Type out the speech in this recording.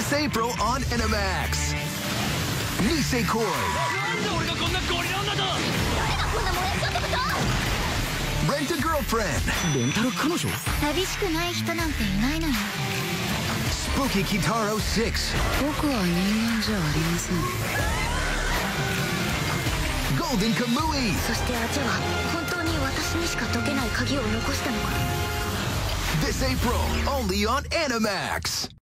This April on Animax. Nisei Koi. Rent a Girlfriend. レンタル彼女寂しく Spooky Kitaro 6. Golden Kamui. そしてあちは本当に私にしか解けない鍵を残したのか This April only on Animax.